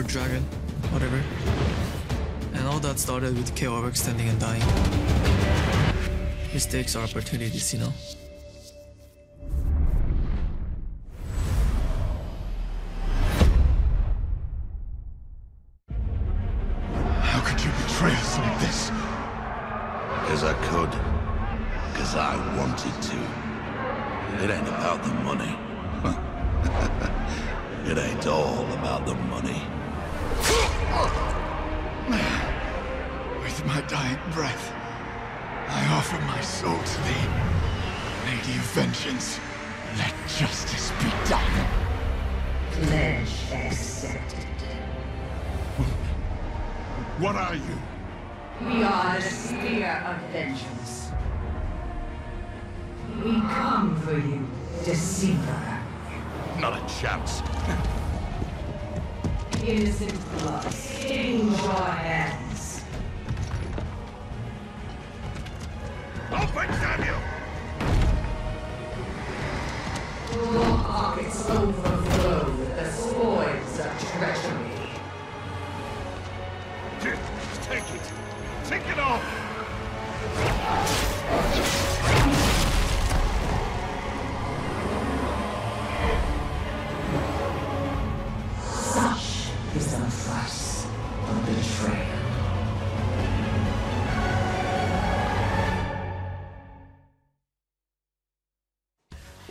or dragon, whatever. And all that started with K overextending and dying. Mistakes are opportunities, you know.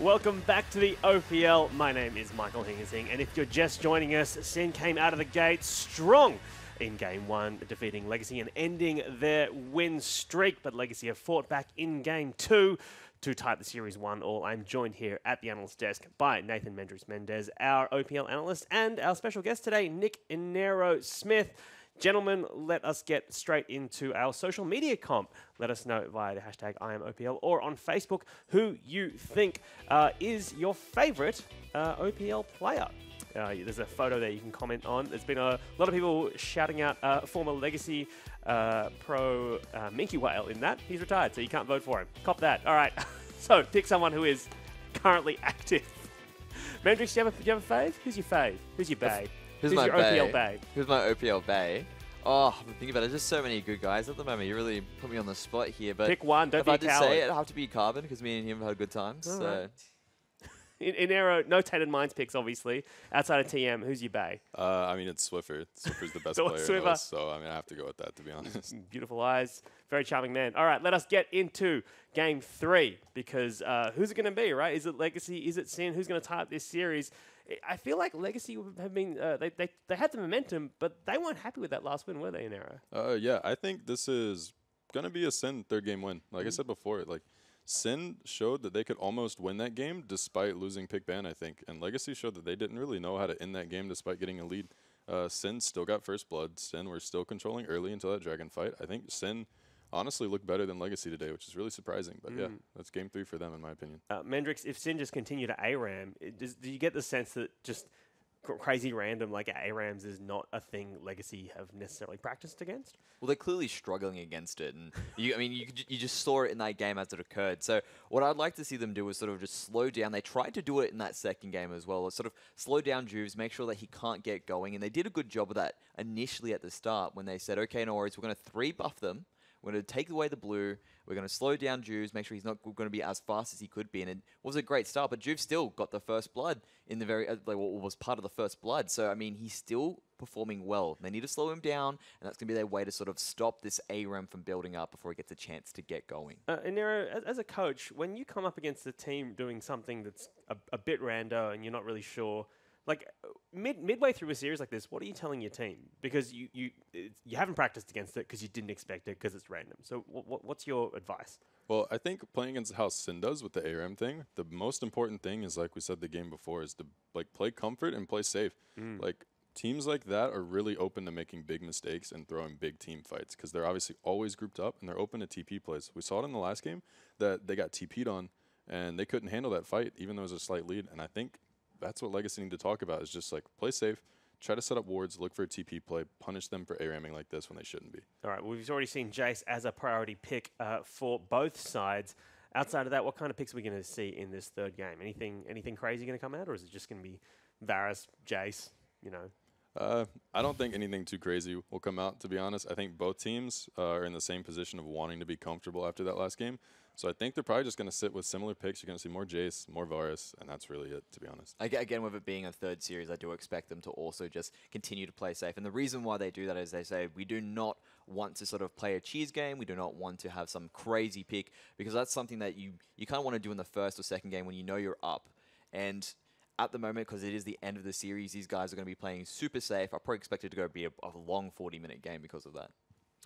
Welcome back to the OPL. My name is Michael Hingersing, and if you're just joining us, Sin came out of the gate strong in game one, defeating Legacy and ending their win streak. But Legacy have fought back in game two to tie the series one all. I'm joined here at the analyst desk by Nathan Mendrix Mendez, our OPL analyst, and our special guest today, Nick Inero Smith. Gentlemen, let us get straight into our social media comp. Let us know via the hashtag IamOPL or on Facebook who you think uh, is your favorite uh, OPL player. Uh, there's a photo there you can comment on. There's been a lot of people shouting out uh, former Legacy uh, pro uh, Minky Whale in that. He's retired, so you can't vote for him. Cop that. All right. so pick someone who is currently active. Mendrix, do you have a, do you have a fave? Who's your fave? Who's your bay? Who's, Who's my your bay? OPL bay? Who's my OPL bay? Oh, I'm thinking about it. There's just so many good guys at the moment. You really put me on the spot here. But Pick one, don't if be I a did coward. say it, it'd have to be Carbon because me and him have had good times. All so right. In, Inero, no Tainted Minds picks, obviously. Outside of TM, who's your bay? Uh, I mean, it's Swiffer. Swiffer's the best So player in Swiffer. those, so I mean, I have to go with that to be honest. Beautiful eyes, very charming man. All right, let us get into game three because uh, who's it going to be, right? Is it Legacy? Is it Sin? Who's going to tie up this series? I- feel like Legacy have been, uh, they, they, they had the momentum, but they weren't happy with that last win, were they, Inero? Uh, yeah, I think this is gonna be a Sin third game win. Like I said before, like Sin showed that they could almost win that game despite losing pick ban. I think, and Legacy showed that they didn't really know how to end that game despite getting a lead. Uh, Sin still got first blood. Sin were still controlling early until that dragon fight. I think Sin honestly looked better than Legacy today, which is really surprising. But yeah, that's game three for them in my opinion. Uh, Mendrix, if Sin just continued to ARAM, it, does, do you get the sense that just crazy random like ARAMs is not a thing Legacy have necessarily practiced against? well, they're clearly struggling against it, and you, I mean, you you just saw it in that game as it occurred. So what I'd like to see them do is sort of just slow down. They tried to do it in that second game as well. Sort of slow down Juves, make sure that he can't get going, and they did a good job of that initially at the start when they said, "Okay, no worries, we're going to three buff them." We're going to take away the blue. We're going to slow down Juves, make sure he's not going to be as fast as he could be. And it was a great start, but Juve still got the first blood in the very, uh, like, was part of the first blood. So, I mean, he's still performing well. They need to slow him down, and that's going to be their way to sort of stop this ARAM from building up before he gets a chance to get going. Uh, Inero, as, as a coach, when you come up against a team doing something that's a, a bit rando and you're not really sure, like mid midway through a series like this, what are you telling your team? Because you you you haven't practiced against it because you didn't expect it because it's random. So wh- what's your advice? Well, I think playing against how Sin does with the ARAM thing, the most important thing is like we said the game before is to like play comfort and play safe. Mm. Like teams like that are really open to making big mistakes and throwing big team fights because they're obviously always grouped up and they're open to TP plays. We saw it in the last game that they got TP'd on and they couldn't handle that fight even though it was a slight lead. And I think that's what Legacy need to talk about is just like play safe, try to set up wards, look for a TP play, punish them for ARAMing like this when they shouldn't be. All right, well, we've already seen Jace as a priority pick uh, for both sides. Outside of that, what kind of picks are we going to see in this third game? Anything anything crazy going to come out, or is it just going to be Varus, Jace? You know, Uh, I don't think anything too crazy will come out. To be honest, I think both teams uh, are in the same position of wanting to be comfortable after that last game. So I think they're probably just going to sit with similar picks. You're going to see more Jace, more Varus, and that's really it. To be honest. Again, with it being a third series, I do expect them to also just continue to play safe. And the reason why they do that is they say we do not want to sort of play a cheese game. We do not want to have some crazy pick because that's something that you you kind of want to do in the first or second game when you know you're up. And at the moment, because it is the end of the series, these guys are going to be playing super safe. I probably expect it to go be a, a long 40 minute game because of that.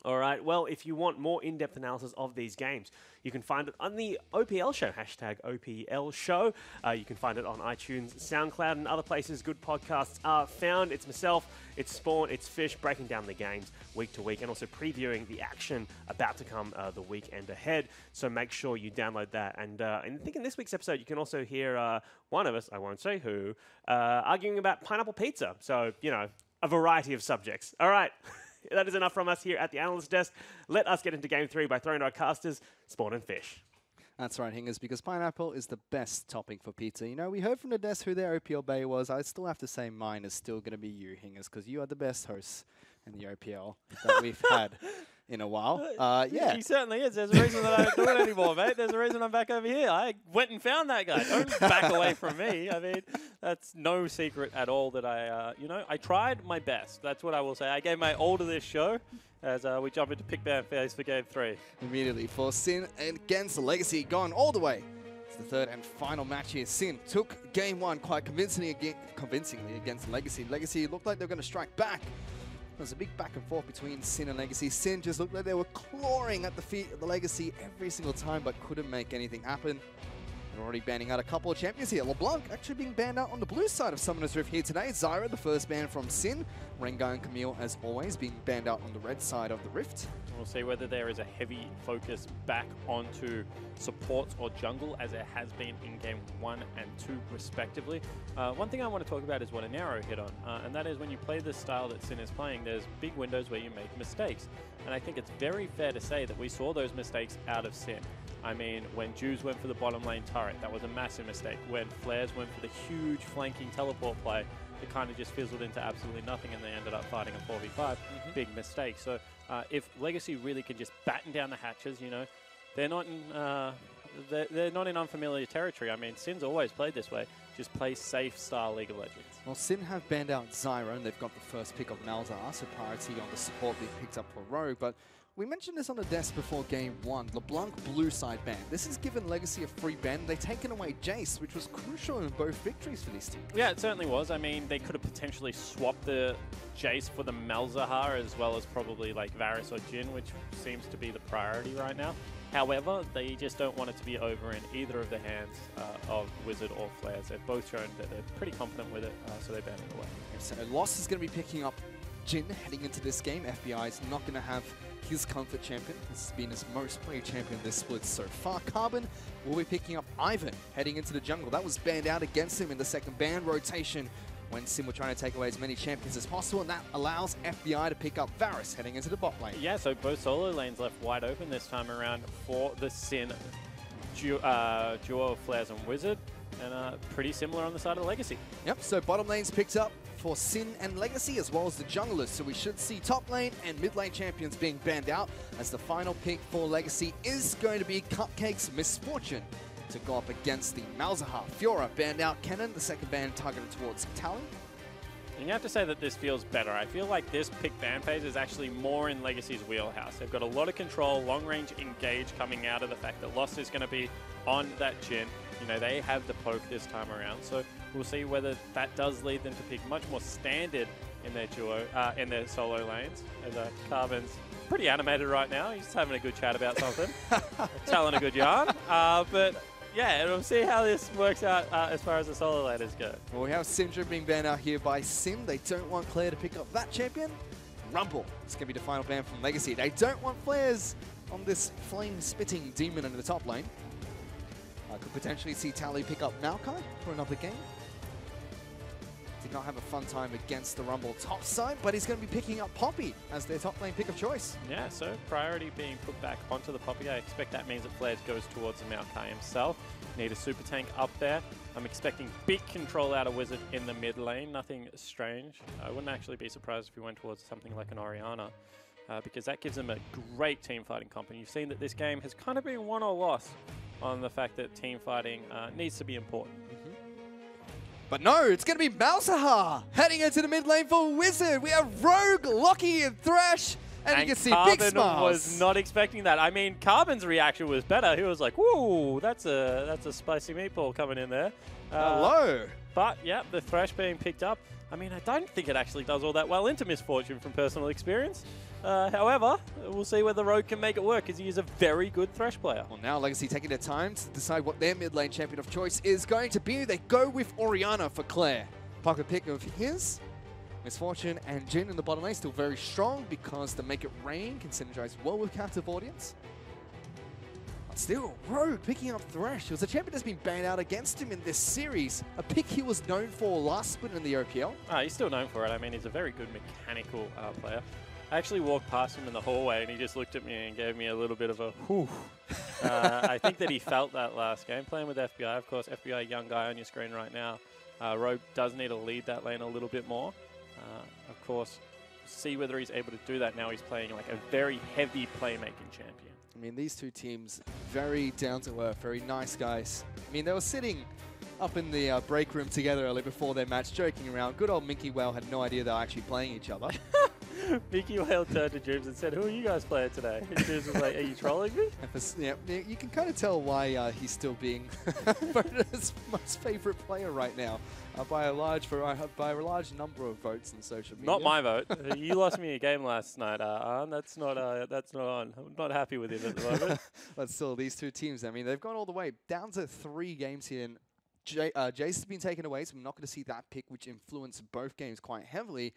All right. Well, if you want more in-depth analysis of these games, you can find it on the OPL show hashtag OPL show. Uh, you can find it on iTunes, SoundCloud, and other places good podcasts are found. It's myself, it's Spawn, it's Fish breaking down the games week to week, and also previewing the action about to come uh, the weekend ahead. So make sure you download that. And, uh, and I think in this week's episode, you can also hear uh, one of us, I won't say who, uh, arguing about pineapple pizza. So you know, a variety of subjects. All right. that is enough from us here at the analyst desk. Let us get into game three by throwing our casters, Spawn and Fish. That's right, Hingers, because pineapple is the best topping for pizza. You know, we heard from the desk who their OPL Bay was. I still have to say mine is still going to be you, Hingers, because you are the best host in the OPL that we've had in a while. Uh, yeah. He certainly is. There's a reason that I don't do it anymore, mate. There's a reason I'm back over here. I went and found that guy. Don't back away from me. I mean, that's no secret at all that I, uh, you know, I tried my best. That's what I will say. I gave my all to this show as uh, we jump into pick ban phase for game three. Immediately for Sin against Legacy, gone all the way. It's the third and final match here. Sin took game one quite convincingly, convincingly against Legacy. Legacy looked like they were going to strike back. Was a big back and forth between Sin and Legacy. Sin just looked like they were clawing at the feet of the Legacy every single time, but couldn't make anything happen. They're already banning out a couple of champions here. LeBlanc actually being banned out on the blue side of Summoner's Rift here today. Zyra, the first ban from Sin. Rengar and Camille, as always, being banned out on the red side of the Rift. We'll see whether there is a heavy focus back onto supports or jungle as it has been in game one and two respectively. Uh, one thing I want to talk about is what Inero hit on, uh, and that is when you play the style that Sin is playing, there's big windows where you make mistakes. And I think it's very fair to say that we saw those mistakes out of Sin. I mean, when Juves went for the bottom lane turret, that was a massive mistake. When Flares went for the huge flanking teleport play, it kind of just fizzled into absolutely nothing and they ended up fighting a 4v5. Big mistake. So uh, if Legacy really can just batten down the hatches, you know, they're not in uh, they're, they're not in unfamiliar territory. I mean, Sin's always played this way. Just play safe style League of Legends. Well, Sin have banned out Zyra, and they've got the first pick of Malzahar, so priority on the support they picked up for Rogue. But we mentioned this on the desk before game one. LeBlanc blue side ban. This has given Legacy a free ban. They've taken away Jace, which was crucial in both victories for these teams. Yeah, it certainly was. I mean, they could have potentially swapped the Jace for the Malzahar as well as probably like Varus or Jhin, which seems to be the priority right now. However, they just don't want it to be over in either of the hands uh, of Wizard or Flares. They've both shown that they're pretty confident with it, uh, so they ban it away. So Lost is going to be picking up Jhin heading into this game. FBI is not going to have his comfort champion. This has been his most played champion this split so far. Carbon will be picking up Ivern heading into the jungle. That was banned out against him in the second ban rotation when Sin were trying to take away as many champions as possible, and that allows FBI to pick up Varus heading into the bot lane. Yeah, so both solo lanes left wide open this time around for the Sin duo, uh, duo of Flares and Wizard, and uh, pretty similar on the side of the Legacy. Yep, so bottom lane's picked up for Sin and Legacy, as well as the junglers. So we should see top lane and mid lane champions being banned out, as the final pick for Legacy is going to be Cupcake's Miss Fortune to go up against the Malzahar. Fiora banned out Kennen, the second ban targeted towards Talon. And you have to say that this feels better. I feel like this pick ban phase is actually more in Legacy's wheelhouse. They've got a lot of control, long range engage coming out of the fact that Lost is going to be on that Jhin. You know, they have the poke this time around. So we'll see whether that does lead them to pick much more standard in their duo, uh, in their solo lanes. As uh, Carbon's pretty animated right now. He's just having a good chat about something, telling a good yarn. Uh, but yeah, we'll see how this works out uh, as far as the solo laners go. Well, we have Syndra being banned out here by Sin. They don't want Claire to pick up that champion. Rumble. It's going to be the final ban from Legacy. They don't want flares on this flame-spitting demon in the top lane. I could potentially see Tally pick up Maokai for another game. Did not have a fun time against the Rumble top side, but he's going to be picking up Poppy as their top lane pick of choice. Yeah, so priority being put back onto the Poppy. I expect that means that Flares goes towards the Maokai himself. Need a super tank up there. I'm expecting big control out of Wizard in the mid lane. Nothing strange. I wouldn't actually be surprised if he went towards something like an Orianna. Uh, because that gives them a great team fighting comp. And you've seen that this game has kind of been won or lost on the fact that team fighting uh, needs to be important. But no, it's going to be Malzahar heading into the mid lane for Wizard. We have Rogue, Lockie, and Thresh. And, you can see Carbon big smiles. was not expecting that. I mean, Carbon's reaction was better. He was like, "Whoa, that's a that's a spicy meatball coming in there." Uh, Hello. But yeah, the Thresh being picked up. I mean, I don't think it actually does all that well into Miss Fortune from personal experience. Uh, however, we'll see whether Rogue can make it work because he is a very good Thresh player. Well, now Legacy taking their time to decide what their mid lane champion of choice is going to be. They go with Orianna for Claire. Pocket pick of his. Misfortune and Jhin in the bottom lane still very strong because the Make It Rain can synergize well with Captive Audience. Still, Rogue picking up Thresh. It was a champion that's been banned out against him in this series. A pick he was known for last split in the OPL. Ah, he's still known for it. I mean, he's a very good mechanical uh, player. I actually walked past him in the hallway and he just looked at me and gave me a little bit of a whew. uh, I think that he felt that last game playing with FBI. Of course, FBI, young guy on your screen right now. Uh, Rogue does need to lead that lane a little bit more. Uh, of course, see whether he's able to do that now. He's playing like a very heavy playmaking champion. I mean, these two teams, very down to earth, very nice guys. I mean, they were sitting up in the uh, break room together earlier before their match, joking around. Good old Minky Whale had no idea they were actually playing each other. Mickey Whale turned to Juves and said, Who are you guys playing today? And Juves was like, Are you trolling me? Yeah, you can kind of tell why uh, he's still being voted as most favorite player right now uh, by a large uh, by a large number of votes in social media. Not my vote. You lost me a game last night, uh, Arn. That's not uh, that's not on. I'm not happy with him at the moment. but still, these two teams, I mean, they've gone all the way down to three games here. And J- uh, Jace has been taken away, so we're not going to see that pick, which influenced both games quite heavily.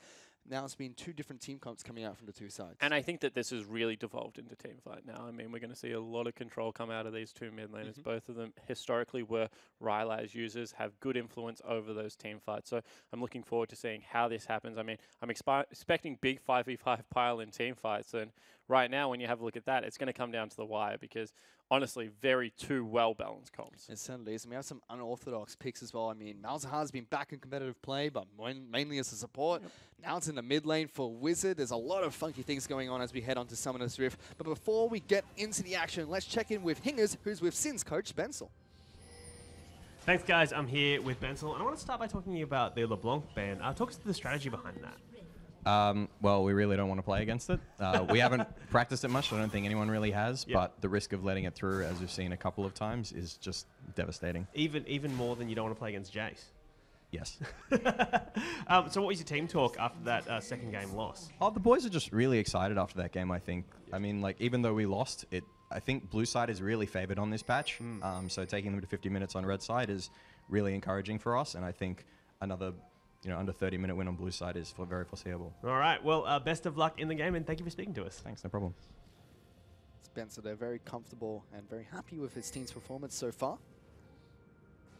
Now it's been two different team comps coming out from the two sides. And I think that this has really devolved into team fight now. I mean, we're going to see a lot of control come out of these two mid laners. Mm-hmm. Both of them historically were Rylai's users, have good influence over those team fights. So I'm looking forward to seeing how this happens. I mean, I'm expi- expecting big 5v5 pile in team fights. And right now, when you have a look at that, it's going to come down to the wire because honestly, very two well balanced comps. It certainly is. And we have some unorthodox picks as well. I mean, Malzahar's been back in competitive play, but mainly as a support. Now it's in the mid lane for Wizard. There's a lot of funky things going on as we head on to Summoner's Rift. But before we get into the action, let's check in with Hingers, who's with Sin's coach, Bensel. Thanks, guys. I'm here with Bensel, and I want to start by talking about the LeBlanc ban. Uh, talk us through the strategy behind that. Um, well, we really don't want to play against it. Uh, we haven't practiced it much. I don't think anyone really has. Yep. But the risk of letting it through, as we've seen a couple of times, is just devastating. Even even more than you don't want to play against Jace. Yes. Um, so, what was your team talk after that uh, second game loss? Oh, the boys are just really excited after that game. I think. I mean, like even though we lost, it. I think blue side is really favored on this patch. Um, so taking them to 50 minutes on red side is really encouraging for us, and I think another, you know, under 30 minute win on blue side is for very foreseeable. All right. Well, uh, best of luck in the game, and thank you for speaking to us. Thanks. No problem. Spencer, they're very comfortable and very happy with his team's performance so far.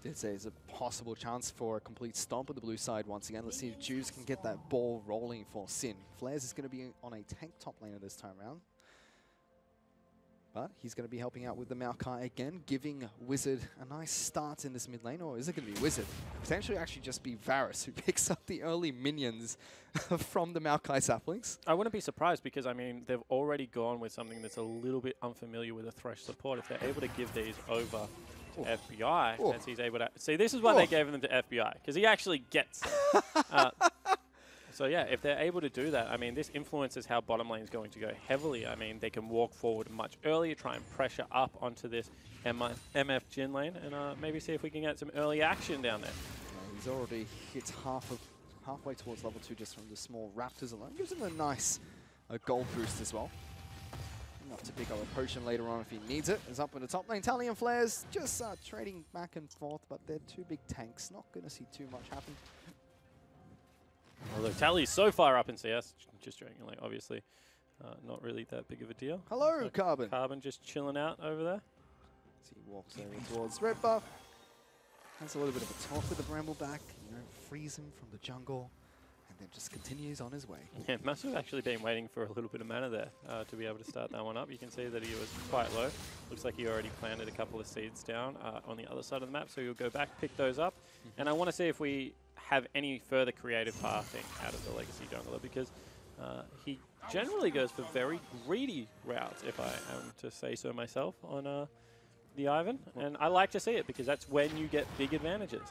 Did say there's a possible chance for a complete stomp of the blue side once again. Let's see if Juves can get that ball rolling for Sin. Flares is going to be on a tank top laner this time around. But he's going to be helping out with the Maokai again, giving Wizard a nice start in this mid lane. Or is it going to be Wizard? Potentially actually just be Varus, who picks up the early minions from the Maokai saplings. I wouldn't be surprised because I mean they've already gone with something that's a little bit unfamiliar with a Thresh support. If they're able to give these over to FBI, Ooh. as he's able to see, this is why Ooh. they gave them to FBI because he actually gets. Uh, so yeah, if they're able to do that, I mean this influences how bottom lane is going to go heavily. I mean they can walk forward much earlier, try and pressure up onto this MF, MF Jhin lane, and uh, maybe see if we can get some early action down there. Uh, he's already hit half of halfway towards level two just from the small Raptors alone. Gives him a nice uh, gold boost as well. Enough to pick up a potion later on if he needs it. Is up in the top lane. Tally and Flares just uh, trading back and forth, but they're two big tanks. Not going to see too much happen. Although Tally's so far up in CS, just joking, like obviously uh, not really that big of a deal. Hello, So Carbon. Carbon just chilling out over there. As he walks over towards red buff. has a little bit of a talk with the Brambleback, you know, frees him from the jungle, and then just continues on his way. Yeah, must have actually been waiting for a little bit of mana there uh, to be able to start that one up. You can see that he was quite low. Looks like he already planted a couple of seeds down uh, on the other side of the map, so he'll go back, pick those up. And I want to see if we have any further creative pathing out of the Legacy Jungler because uh, he generally goes for very greedy routes, if I am to say so myself, on uh, the Ivern. And I like to see it because that's when you get big advantages.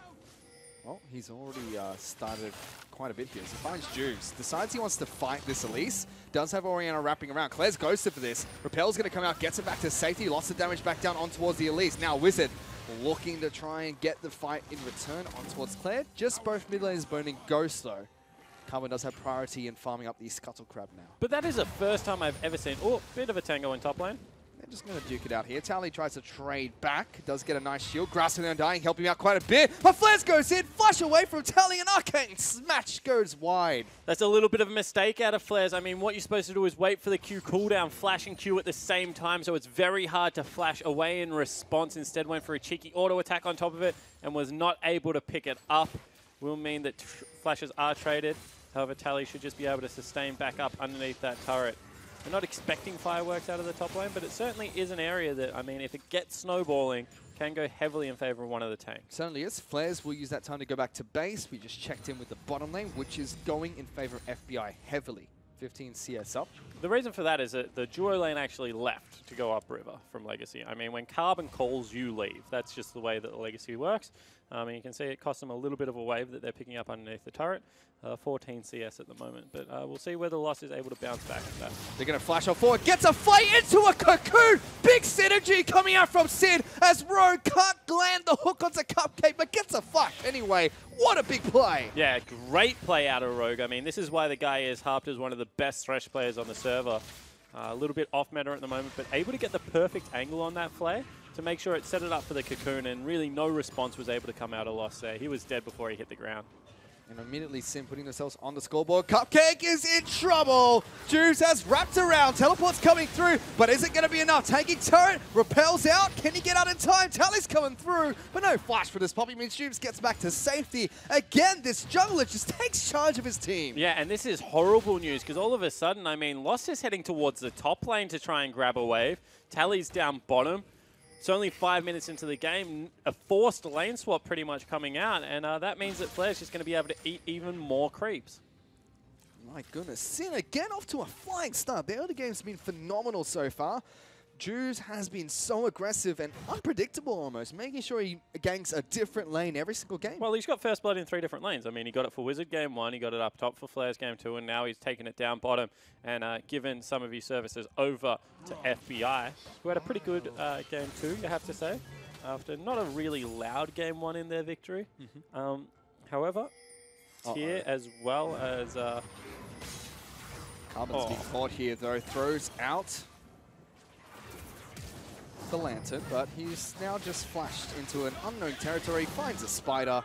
Well, he's already uh, started quite a bit here. So finds Juves, decides he wants to fight this Elise. Does have Orianna wrapping around. Claire's ghosted for this. Rappel's going to come out, gets it back to safety. Lots of damage back down on towards the Elise. Now Wizard looking to try and get the fight in return on towards Claire. Just both mid lanes burning Ghost though. Carbon does have priority in farming up the Scuttle Crab now. But that is the first time I've ever seen... Oh, bit of a tango in top lane. They're just going to duke it out here. Tally tries to trade back. Does get a nice shield. Grasping and dying, helping out quite a bit. But Flares goes in. flash away from Tally and Arcane. Smash goes wide. That's a little bit of a mistake out of Flares. I mean, what you're supposed to do is wait for the Q cooldown, flash and Q at the same time, so it's very hard to flash away in response. Instead went for a cheeky auto attack on top of it and was not able to pick it up. Will mean that flashes are traded. However, Tally should just be able to sustain back up underneath that turret. We're not expecting fireworks out of the top lane, but it certainly is an area that, I mean, if it gets snowballing, can go heavily in favor of one of the tanks. Certainly is. Flares will use that time to go back to base. We just checked in with the bottom lane, which is going in favor of FBI heavily. 15 CS up. The reason for that is that the duo lane actually left to go upriver from Legacy. I mean, when Carbon calls, you leave. That's just the way that the Legacy works. Um, and you can see it costs them a little bit of a wave that they're picking up underneath the turret. Uh, 14 CS at the moment, but uh, we'll see whether Lost is able to bounce back from that. They're going to flash off forward, gets a fight into a cocoon! Big synergy coming out from Sin as Rogue can't land the hook onto Cupcake, but gets a fuck anyway. What a big play! Yeah, great play out of Rogue. I mean, this is why the guy is harped as one of the best Thresh players on the server. Uh, a little bit off meta at the moment, but able to get the perfect angle on that flare to make sure it set it up for the cocoon, and really no response was able to come out of Lost there. He was dead before he hit the ground. And immediately Sin putting themselves on the scoreboard. Cupcake is in trouble. Juves has wrapped around. Teleport's coming through, but is it going to be enough? Taking turret, rappels out. Can he get out in time? Tally's coming through, but no flash for this Poppy means Juves gets back to safety. Again, this jungler just takes charge of his team. Yeah, and this is horrible news because all of a sudden, I mean, Lost is heading towards the top lane to try and grab a wave. Tally's down bottom. It's only five minutes into the game, a forced lane swap pretty much coming out, and uh, that means that Flair's just going to be able to eat even more creeps. My goodness, Sin again off to a flying start. The early game's been phenomenal so far. Juves has been so aggressive and unpredictable almost, making sure he ganks a different lane every single game. Well, he's got first blood in three different lanes. I mean, he got it for Wizard game one, he got it up top for Flares game two, and now he's taken it down bottom and uh, given some of his services over to FBI, who had a pretty good uh, game two, you have to say, after not a really loud game one in their victory. Mm -hmm. um, however, here Uh-oh. as well as... Uh, Carbon's oh. being caught here though, throws out the lantern, but he's now just flashed into an unknown territory, finds a spider,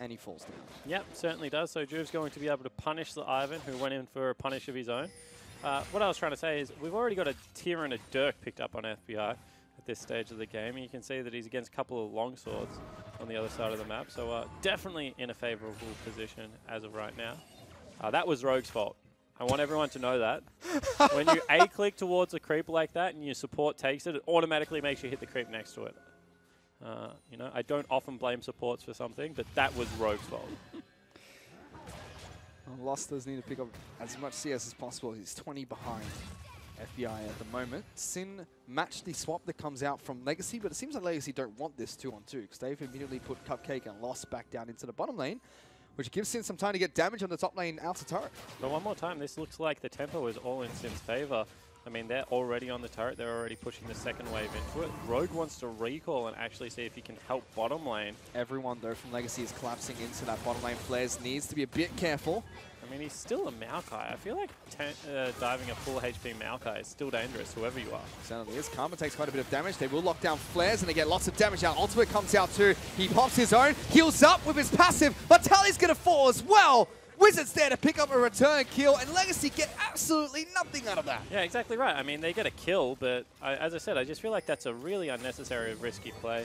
and he falls down. Yep, certainly does. So Juve's going to be able to punish the Ivern, who went in for a punish of his own. Uh, what I was trying to say is we've already got a Tear and a Dirk picked up on FBI at this stage of the game. You can see that he's against a couple of long swords on the other side of the map. So uh, definitely in a favorable position as of right now. Uh, that was Rogue's fault. I want everyone to know that. when you A-click towards a creep like that and your support takes it, it automatically makes you hit the creep next to it. Uh, you know, I don't often blame supports for something, but that was Rogue's fault. Well, Lost does need to pick up as much CS as possible. He's 20 behind FBI at the moment. Sin matched the swap that comes out from Legacy, but it seems like Legacy don't want this two on two because they've immediately put Cupcake and Lost back down into the bottom lane, which gives Sin some time to get damage on the top lane outer turret. But one more time, this looks like the tempo is all in Sin's favor. I mean, they're already on the turret. They're already pushing the second wave into it. Rogue wants to recall and actually see if he can help bottom lane. Everyone, though, from Legacy is collapsing into that bottom lane. Flares needs to be a bit careful. I mean, he's still a Maokai. I feel like uh, diving a full HP Maokai is still dangerous, whoever you are. Certainly is. Karma takes quite a bit of damage. They will lock down flares and they get lots of damage out. Ultimate comes out too. He pops his own, heals up with his passive, but Tally's going to fall as well. Wizards there to pick up a return kill, and Legacy get absolutely nothing out of that. Yeah, exactly right. I mean, they get a kill, but I, as I said, I just feel like that's a really unnecessary, risky play.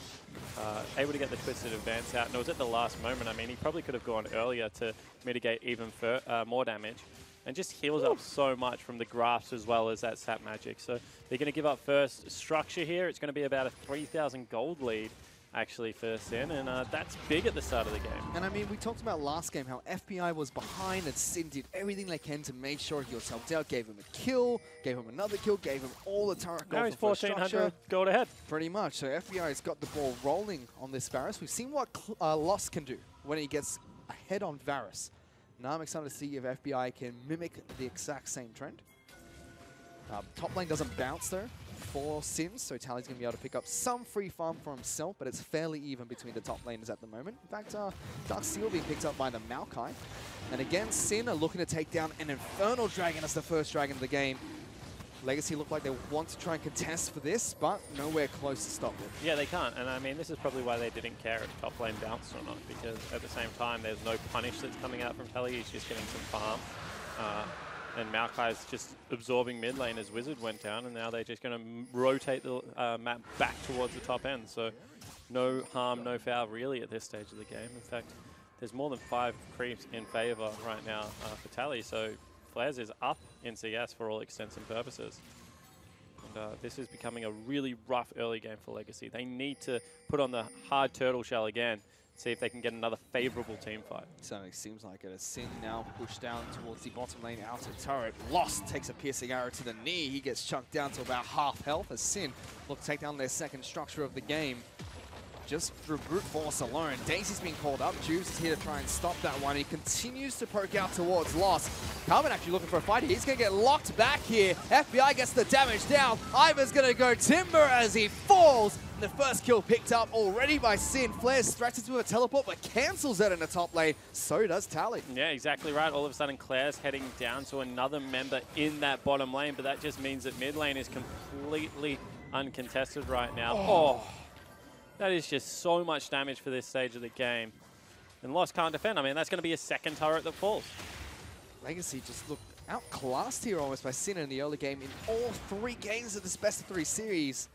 Uh, able to get the twisted advance out, and it was at the last moment. I mean, he probably could have gone earlier to mitigate even uh, more damage, and just heals up so much from the grasp as well as that sap magic. So they're going to give up first structure here. It's going to be about a 3,000 gold lead actually first in, and uh, that's big at the start of the game. And I mean, we talked about last game how FBI was behind and Sin did everything they can to make sure he was helped out, gave him a kill, gave him another kill, gave him all the turret Now gold he's first 1,400 gold ahead. Pretty much. So FBI has got the ball rolling on this Varus. We've seen what uh, Lost can do when he gets ahead on Varus. Now I'm excited to see if FBI can mimic the exact same trend. Uh, top lane doesn't bounce though for Sims, so Tally's going to be able to pick up some free farm for himself, but it's fairly even between the top laners at the moment. In fact, uh, Dark Steel being picked up by the Maokai. And again, Sin are looking to take down an Infernal Dragon as the first dragon of the game. Legacy look like they want to try and contest for this, but nowhere close to stop it. Yeah, they can't. And I mean, this is probably why they didn't care if top lane bounced or not, because at the same time, there's no punish that's coming out from Tally. He's just getting some farm. Uh, and Maokai's just absorbing mid lane as Wizard went down, and now they're just going to rotate the uh, map back towards the top end. So no harm, no foul really at this stage of the game. In fact, there's more than five creeps in favor right now uh, for Tally, so Flares is up in CS for all extents and purposes. And uh, this is becoming a really rough early game for Legacy. They need to put on the hard turtle shell again, see if they can get another favorable team fight. Certainly seems like it. As Sin now pushed down towards the bottom lane outer turret. Lost takes a piercing arrow to the knee. He gets chunked down to about half health as Sin look take down their second structure of the game. Just through brute force alone. Daisy's being called up. Juves is here to try and stop that one. He continues to poke out towards Lost. Carbon actually looking for a fight. He's going to get locked back here. FBI gets the damage down. Ivern's going to go Timber as he falls. The first kill picked up already by Sin. Flares threatens with a teleport, but cancels it in the top lane. So does Tally. Yeah, exactly right. All of a sudden, Claire's heading down to another member in that bottom lane, but that just means that mid lane is completely uncontested right now. Oh. oh that is just so much damage for this stage of the game. And Lost can't defend. I mean, that's going to be a second turret that falls. Legacy just looked outclassed here almost by Sin in the early game in all three games of this best of three series.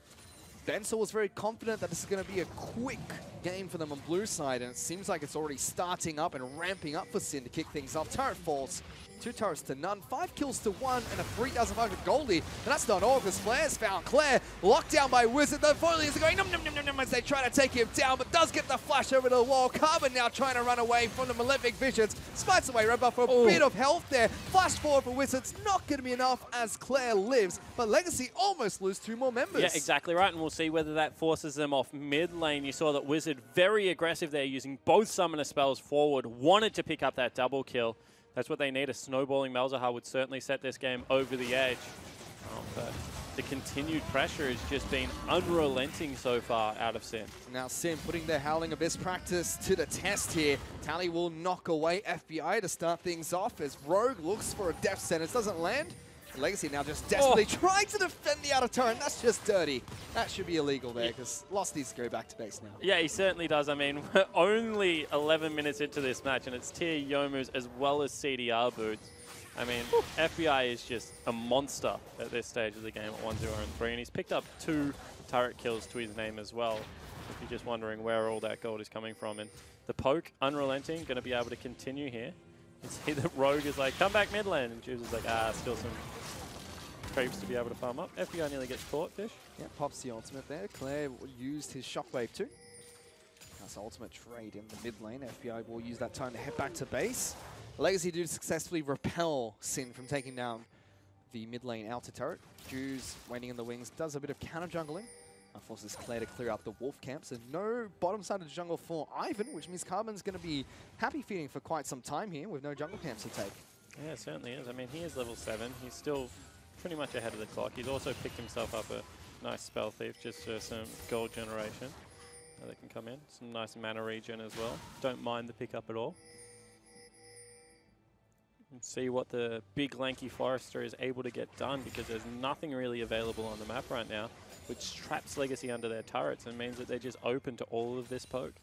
Bensel was very confident that this is going to be a quick game for them on blue side, and it seems like it's already starting up and ramping up for Sin to kick things off. Turret falls. Two turrets to none, five kills to one, and a 3,500 gold lead. And that's not all, because Flares found Claire, locked down by Wizard. The Folies are going num num num num num as they try to take him down, but does get the flash over the wall. Carbon now trying to run away from the Malefic Visions. Spites away Red Buff for a bit of health there. Flash forward for Wizards, not going to be enough as Claire lives, but Legacy almost lose two more members. Yeah, exactly right, and we'll see whether that forces them off mid lane. You saw that Wizard very aggressive there, using both summoner spells forward, wanted to pick up that double kill. That's what they need. A snowballing Malzahar would certainly set this game over the edge. Oh, but the continued pressure has just been unrelenting so far out of Sin. Now Sin putting their Howling Abyss practice to the test here. Tally will knock away FBI to start things off as Rogue looks for a death sentence. Doesn't land. Legacy now just desperately Oh. trying to defend the outer turret. That's just dirty. That should be illegal there because Lost needs to go back to base now. Yeah, he certainly does. I mean, we're only 11 minutes into this match, and it's Tear Youmuu's as well as CDR boots. I mean, FBI is just a monster at this stage of the game at 1 0 and 3, and he's picked up two turret kills to his name as well. If you're just wondering where all that gold is coming from. And the poke, unrelenting, going to be able to continue here. You see that Rogue is like, come back mid lane, and Juves is like, ah, still some creeps to be able to farm up. FBI nearly gets caught, Fish. Yeah, pops the ultimate there. Claire used his shockwave too. That's ultimate trade in the mid lane. FBI will use that time to head back to base. Legacy do successfully repel Sin from taking down the mid lane outer turret. Juves waiting in the wings does a bit of counter jungling. Forces Claire to clear out the wolf camps. And no bottom side of the jungle for Ivern, which means Carbon's going to be happy feeding for quite some time here with no jungle camps to take. Yeah, certainly is. I mean, he is level 7. He's still pretty much ahead of the clock. He's also picked himself up a nice Spell Thief just for some gold generation that can come in. Some nice mana regen as well. Don't mind the pickup at all. And see what the big lanky Forester is able to get done because there's nothing really available on the map right now, which traps Legacy under their turrets and means that they're just open to all of this poke.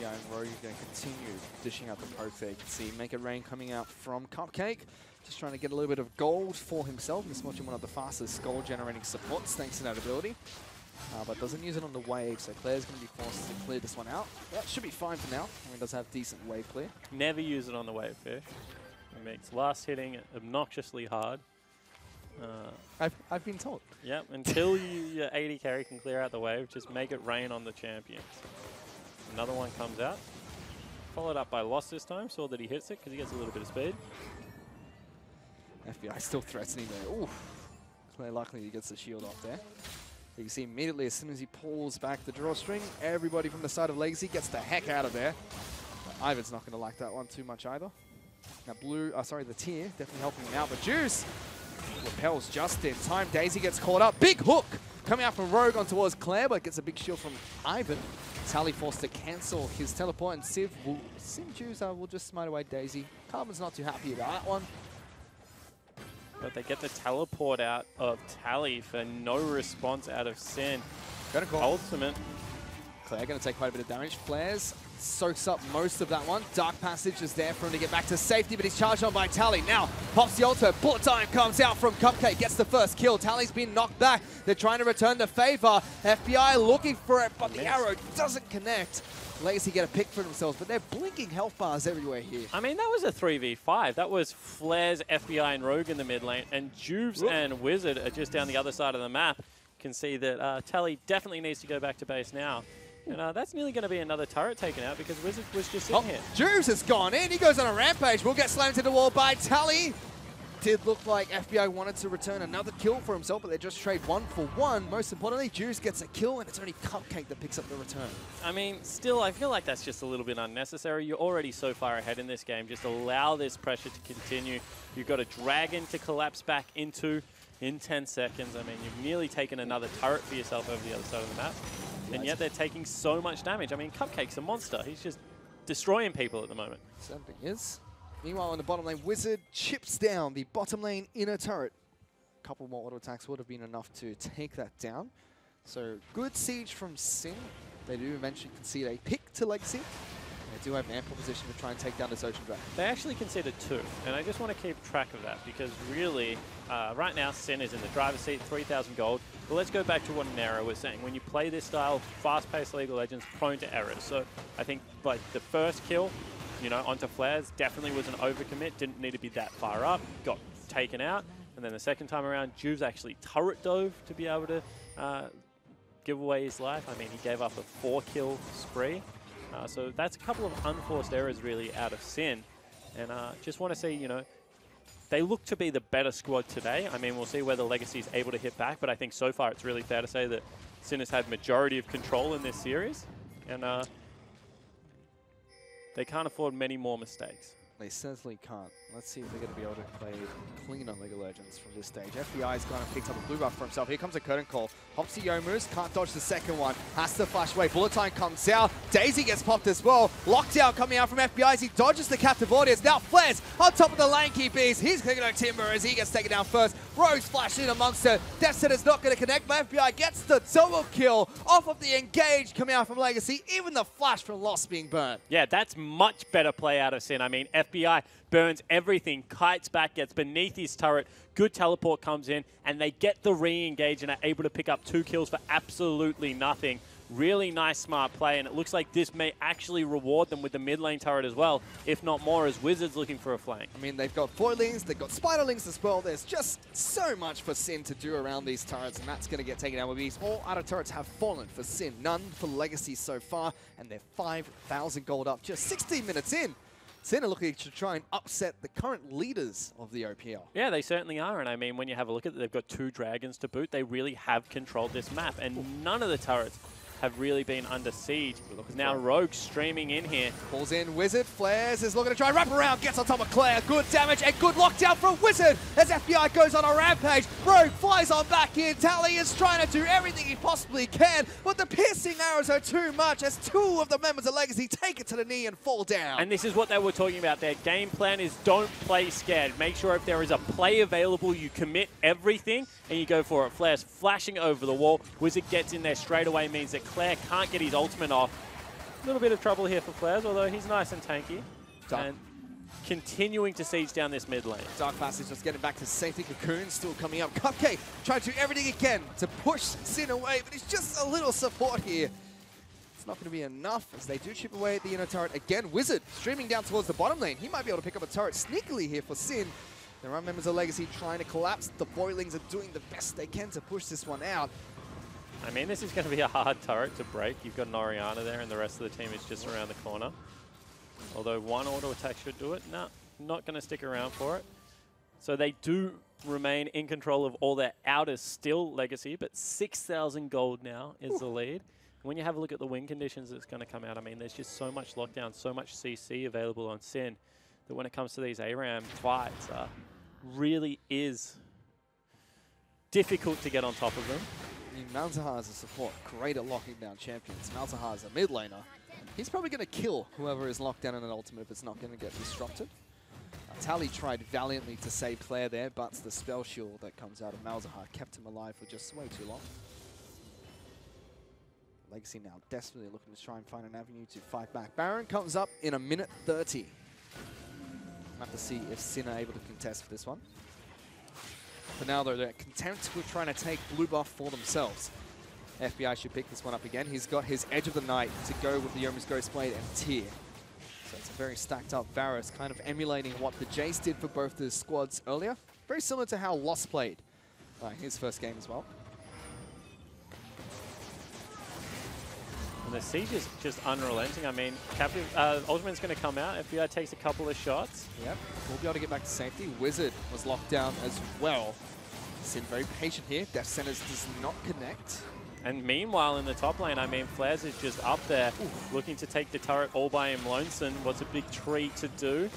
FBI and Rogue are going to continue dishing out the poke there. You can see Make It Rain coming out from Cupcake. Just trying to get a little bit of gold for himself. He's watching one of the fastest gold generating supports thanks to that ability. Uh, but doesn't use it on the wave, so Claire's going to be forced to clear this one out. That should be fine for now. I mean, does have decent wave clear. Never use it on the wave fish. It makes last hitting obnoxiously hard. Uh, I've, I've been told. Yep, until you, your AD carry can clear out the wave, just make it rain on the champions. Another one comes out. Followed up by Lost this time. Saw that he hits it because he gets a little bit of speed. FBI still threatening there. Ooh. Claire luckily he gets the shield off there. You can see immediately as soon as he pulls back the drawstring, everybody from the side of Legacy gets the heck out of there. But Ivern's not going to like that one too much either. Now Blue, uh, sorry, the Tear definitely helping him out, but Juves rappels just in time. Daisy gets caught up. Big hook coming out from Rogue on towards Claire, but gets a big shield from Ivern. Tally forced to cancel his teleport, and Civ will, uh, will just smite away Daisy. Carbon's not too happy about that one. But they get the teleport out of Tally for no response out of Sin. Gonna call. Ultimate. Claire going to take quite a bit of damage. Flares soaks up most of that one. Dark Passage is there for him to get back to safety, but he's charged on by Tally. Now, pops the ultimate. Bullet time comes out from Cupcake, gets the first kill. Tally's been knocked back. They're trying to return the favor. FBI looking for it, but the arrow doesn't connect. Legacy get a pick for themselves, but they're blinking health bars everywhere here. I mean, that was a 3v5. That was Flares, FBI, and Rogue in the mid lane, and Juves and Wizard are just down the other side of the map. You can see that uh, Tally definitely needs to go back to base now. And uh, that's nearly going to be another turret taken out because Wizard was just sitting Oh, here. Juves has gone in. He goes on a rampage. We'll get slammed to the wall by Tally. Did look like FBI wanted to return another kill for himself, but they just trade one for one. Most importantly, Juves gets a kill, and it's only Cupcake that picks up the return. I mean, still, I feel like that's just a little bit unnecessary. You're already so far ahead in this game. Just allow this pressure to continue. You've got a dragon to collapse back into in 10 seconds. I mean, you've nearly taken another turret for yourself over the other side of the map. And yet they're taking so much damage. I mean, Cupcake's a monster. He's just destroying people at the moment. Something is. Meanwhile, in the bottom lane, Wizard chips down the bottom lane inner turret. A couple more auto attacks would have been enough to take that down. So good siege from Sin. They do eventually concede a pick to Legacy. Do have ample position to try and take down this Ocean Dragon. They actually conceded two, and I just want to keep track of that because really, uh, right now, Sin is in the driver's seat, 3,000 gold. But let's go back to what Nero was saying. When you play this style, fast-paced League of Legends, prone to errors. So I think like the first kill, you know, onto Flares definitely was an overcommit, didn't need to be that far up, got taken out. And then the second time around, Juves actually turret dove to be able to uh, give away his life. I mean, he gave up a four-kill spree. Uh, so that's a couple of unforced errors really out of Sin. And uh, just want to say, you know, they look to be the better squad today. I mean, we'll see whether Legacy is able to hit back, but I think so far it's really fair to say that Sin has had majority of control in this series. And uh, they can't afford many more mistakes. They certainly can't. Let's see if they're going to be able to play cleaner League of Legends from this stage. FBI's gone and picked up a blue buff for himself. Here comes a curtain call. Hopsy Yomus can't dodge the second one. Has to flash away. Bullet time comes out. Daisy gets popped as well. Lockdown coming out from FBI as he dodges the captive audience. Now Flares on top of the lane keepers. He's clicking on Timber as he gets taken down first. Rose flashing in amongst it. Death is not going to connect, but FBI gets the double kill off of the engage coming out from Legacy. Even the flash from Lost being burned. Yeah, that's much better play out of Sin. I mean, FBI burns everything, kites back, gets beneath his turret, good teleport comes in, and they get the re-engage and are able to pick up two kills for absolutely nothing. Really nice, smart play, and it looks like this may actually reward them with the mid lane turret as well, if not more, as Wizards looking for a flank. I mean, they've got voidlings, they've got spiderlings as well. There's just so much for Sin to do around these turrets, and that's going to get taken out with these. All other turrets have fallen for Sin, none for Legacy so far, and they're 5,000 gold up just 16 minutes in. Are looking to try and upset the current leaders of the OPL. Yeah, they certainly are. And I mean, when you have a look at it, they've got two dragons to boot. They really have controlled this map. And none of the turrets have really been under siege. Now Rogue streaming in here. Pulls in Wizard, Flares is looking to try and wrap around, gets on top of Claire. Good damage and good lockdown from Wizard as FBI goes on a rampage. Rogue flies on back in. Tally is trying to do everything he possibly can, but the piercing arrows are too much as two of the members of Legacy take it to the knee and fall down. And this is what they were talking about. Their game plan is don't play scared. Make sure if there is a play available, you commit everything and you go for it. Flares flashing over the wall. Wizard gets in there straight away means that Claire can't get his ultimate off. A little bit of trouble here for Flares, although he's nice and tanky. Dark. And continuing to siege down this mid lane. Dark Passage just getting back to safety. Cocoon still coming up. Cupcake trying to do everything again to push Sin away, but it's just a little support here. It's not going to be enough as they do chip away at the inner turret again. Wizard streaming down towards the bottom lane. He might be able to pick up a turret sneakily here for Sin. There are members of Legacy trying to collapse. The Voidlings are doing the best they can to push this one out. I mean, this is going to be a hard turret to break. You've got an Orianna there, and the rest of the team is just around the corner. Although one auto attack should do it. No, not going to stick around for it. So they do remain in control of all their outer still legacy, but 6,000 gold now is the lead. When you have a look at the win conditions that's going to come out, I mean, there's just so much lockdown, so much CC available on Sin that when it comes to these ARAM fights, uh, really is difficult to get on top of them. Mean, Malzahar is a support, great at locking down champions. Malzahar is a mid laner. He's probably going to kill whoever is locked down in an ultimate if it's not going to get disrupted. Uh, Tally tried valiantly to save Claire there, but the spell shield that comes out of Malzahar kept him alive for just way too long. Legacy now desperately looking to try and find an avenue to fight back. Baron comes up in a minute 30. We'll have to see if Sin are able to contest for this one. For now, though, they're content with trying to take blue buff for themselves. FBI should pick this one up again. He's got his Edge of the Night to go with the Youmuu's Ghost Blade and Tear. So it's a very stacked up Varus, kind of emulating what the Jace did for both the squads earlier. Very similar to how Lost played uh, his first game as well. And the siege is just unrelenting. I mean, Captive, uh, Ultimate's going to come out. FBI takes a couple of shots. Yep, we'll be able to get back to safety. Wizard was locked down as well. Sin very patient here. Death Sentence does not connect. And meanwhile, in the top lane, I mean, Flares is just up there looking to take the turret all by him lonesome. What's a big treat to do?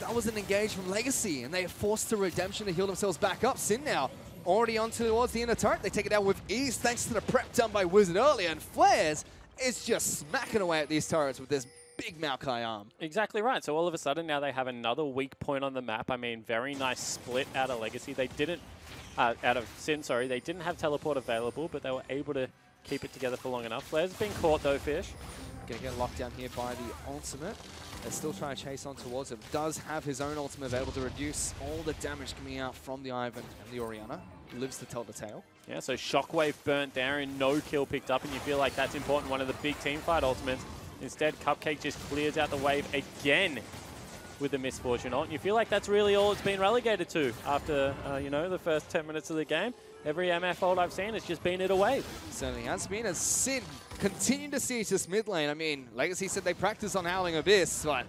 That was an engage from Legacy, and they are forced to Redemption to heal themselves back up. Sin now already on towards the inner turret. They take it down with ease thanks to the prep done by Wizard earlier, and Flares is just smacking away at these turrets with this big Maokai arm. Exactly right. So all of a sudden now they have another weak point on the map. I mean, very nice split out of Legacy. They didn't, uh, out of Sin, sorry, they didn't have teleport available, but they were able to keep it together for long enough. Flair's been caught though, Fish. Gonna get locked down here by the ultimate. They're still trying to chase on towards him. Does have his own ultimate available to reduce all the damage coming out from the Ivern and the Orianna. Lives to tell the tale. Yeah, so Shockwave burnt and no kill picked up, and you feel like that's important, one of the big team fight ultimates. Instead, Cupcake just clears out the wave again with the Miss Fortune ult. And you feel like that's really all it's been relegated to after, uh, you know, the first 10 minutes of the game. Every MF ult I've seen has just been it away. Certainly has been. As Sin continue to siege this mid lane. I mean, Legacy said they practice on Howling Abyss, but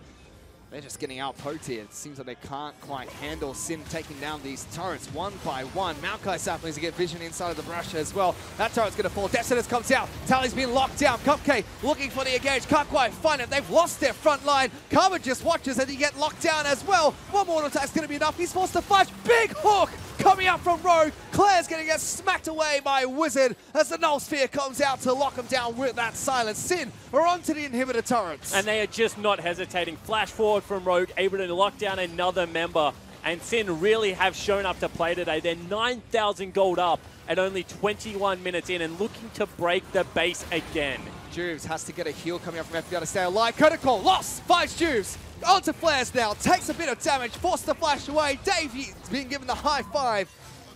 they're just getting out poked here. It seems like they can't quite handle Sin taking down these turrets one by one. Maokai saplings to get vision inside of the brush as well. That turret's going to fall. Death comes out. Tally's been locked down. Cupcake looking for the engage. Can't quite find it. They've lost their front line. Carbon just watches as he get locked down as well. One more attack's going to be enough. He's forced to flash. Big hook coming up from Rogue. Claire's going to get smacked away by Wizard as the Null Sphere comes out to lock him down with that silence. Sin We're onto the inhibitor turrets. And they are just not hesitating. Flash forward from Rogue, able to lock down another member. And Sin really have shown up to play today. They're 9,000 gold up at only 21 minutes in and looking to break the base again. Juves has to get a heal coming up from FBI to stay alive. Critical, lost, finds Juves. Onto Flares now, takes a bit of damage, forced to flash away. Davey's being given the high five.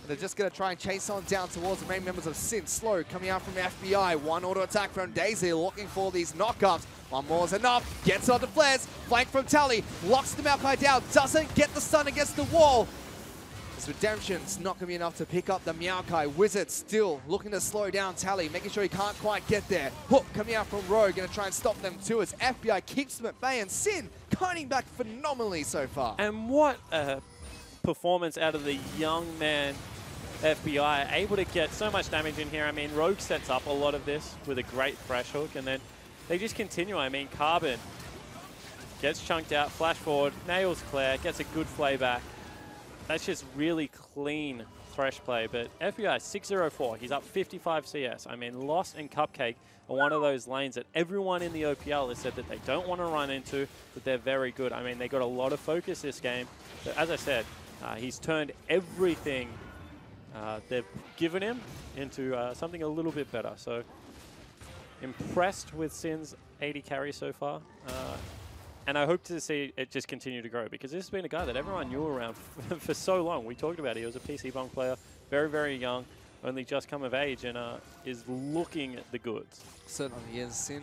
They're just going to try and chase on down towards the main members of Sin. Slow coming out from FBI. One auto attack from Daisy looking for these knockups. One more is enough. Gets on the Flares. Flank from Tally. Locks the Maokai down. Doesn't get the stun against the wall. This redemption's not going to be enough to pick up the Maokai. Wizard still looking to slow down Tally, making sure he can't quite get there. Hook coming out from Rogue, going to try and stop them too as FBI keeps them at bay and Sin kiting back phenomenally so far. And what a performance out of the young man FBI, able to get so much damage in here. I mean, Rogue sets up a lot of this with a great fresh hook, and then they just continue. I mean, Carbon gets chunked out, flash forward, nails Claire, gets a good flay back. That's just really clean Thresh play, but FBI 604, he's up 55 CS. I mean, Lost and Cupcake are one of those lanes that everyone in the OPL has said that they don't want to run into, but they're very good. I mean, they got a lot of focus this game. But as I said, uh, he's turned everything uh, they've given him into uh, something a little bit better. So impressed with Sin's AD carry so far. Uh, and I hope to see it just continue to grow because this has been a guy that everyone knew around for so long. We talked about it. He was a PC Bang player, very, very young, only just come of age, and uh, is looking at the goods. Certainly is. Sin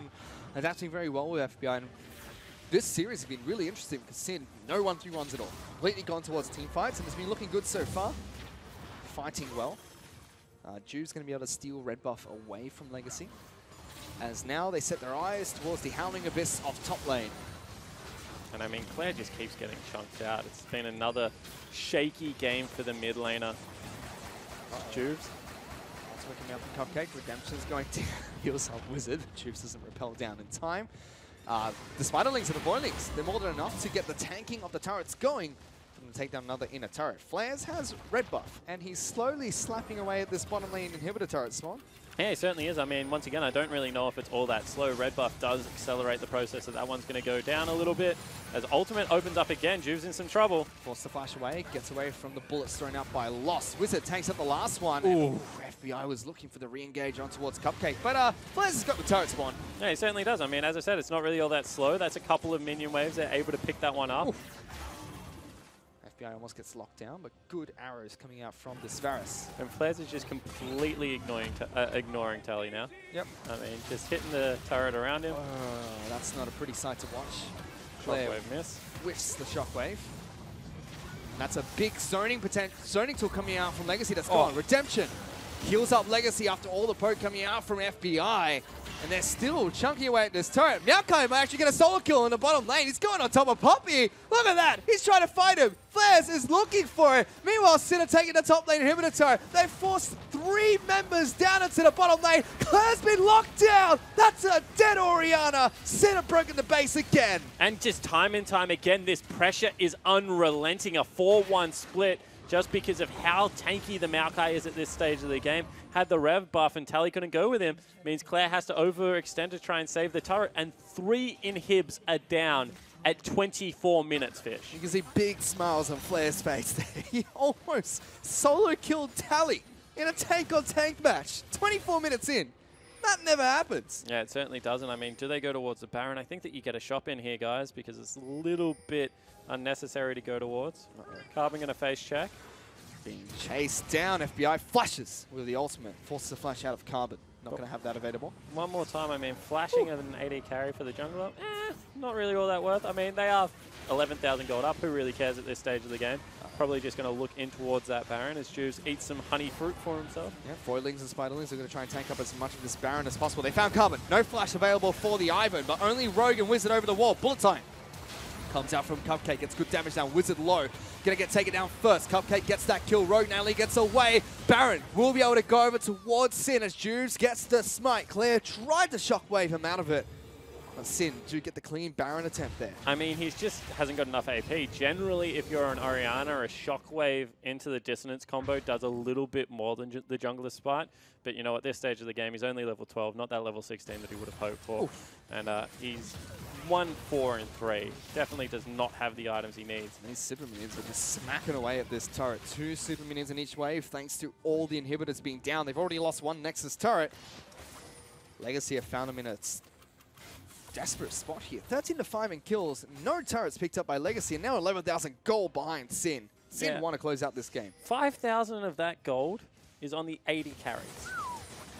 adapting very well with FBI. And this series has been really interesting because Sin, no 1-3-1s at all. Completely gone towards team fights and has been looking good so far. Fighting well. Uh, Juve's going to be able to steal red buff away from Legacy. As now they set their eyes towards the Howling Abyss of top lane. And I mean, Claire just keeps getting chunked out. It's been another shaky game for the mid laner. Juves. It's working out the Cupcake. Redemption's going to heals up Wizard. Juves doesn't rappel down in time. Uh, the Spiderlings and the Voidlings, they're more than enough to get the tanking of the turrets going for them to take down another inner turret. Flares has red buff, and he's slowly slapping away at this bottom lane inhibitor turret spawn. Yeah, it certainly is. I mean, once again, I don't really know if it's all that slow. Red buff does accelerate the process, so that one's going to go down a little bit. As Ultimate opens up again, Juve's in some trouble. Forces the flash away, gets away from the bullets thrown out by Lost. Wizard takes up the last one. Ooh. FBI was looking for the re-engage on towards Cupcake, but uh, Flares has got the turret spawn. Yeah, he certainly does. I mean, as I said, it's not really all that slow. That's a couple of minion waves. They're able to pick that one up. FBI almost gets locked down, but good arrows coming out from this Varus. And Flares is just completely ignoring uh, ignoring Tally now. Yep. I mean, just hitting the turret around him. Oh, that's not a pretty sight to watch. Flare Shockwave miss. whiffs the shockwave. And that's a big zoning potential zoning tool coming out from Legacy that's Oh. gone. Redemption heals up Legacy after all the poke coming out from FBI. And they're still chunking away at this turret. Maokai might actually get a solo kill in the bottom lane. He's going on top of Poppy. Look at that. He's trying to fight him. Flares is looking for it. Meanwhile, Sinner taking the top lane inhibitor turret. They forced three members down into the bottom lane. Claire's been locked down. That's a dead Orianna. Sinner broken the base again. And just time and time again, this pressure is unrelenting. A 4-1 split just because of how tanky the Maokai is at this stage of the game. Had the rev buff and Tally couldn't go with him, means Claire has to overextend to try and save the turret. And three inhibs are down at 24 minutes, Fish. You can see big smiles on Flair's face there. He almost solo killed Tally in a tank on tank match. 24 minutes in. That never happens. Yeah, it certainly doesn't. I mean, do they go towards the Baron? I think that you get a shop in here, guys, because it's a little bit unnecessary to go towards. Carbon going to face check. Being chased down, FBI flashes with the ultimate. Forces a flash out of Carbon. Not going to have that available. One more time, I mean, flashing an AD carry for the jungler, eh, not really all that worth. I mean, they are 11,000 gold up. Who really cares at this stage of the game? Probably just going to look in towards that Baron as Juves eats some honey fruit for himself. Yeah, Voidlings and Spiderlings are going to try and tank up as much of this Baron as possible. They found Carbon. No flash available for the Ivern, but only Rogue and Wizard over the wall. Bullet time. Comes out from Cupcake, gets good damage down. Wizard low. Gonna get taken down first. Cupcake gets that kill. Rogue narrowly gets away. Baron will be able to go over towards Sin as Juves gets the smite. Claire tried to shockwave him out of it. But Sin do get the clean Baron attempt there. I mean, he's just hasn't got enough AP. Generally, if you're an Orianna, a Shockwave into the Dissonance combo does a little bit more than the Jungler Spite. But you know, at this stage of the game, he's only level 12, not that level 16 that he would have hoped for. And uh, he's 1, 4, and 3. Definitely does not have the items he needs. These super minions are just smacking away at this turret. Two super minions in each wave thanks to all the inhibitors being down. They've already lost one Nexus turret. Legacy have found them in a desperate spot here. 13 to 5 in kills. No turrets picked up by Legacy and now 11,000 gold behind Sin. Sin Yeah. want to close out this game. 5,000 of that gold is on the AD carries.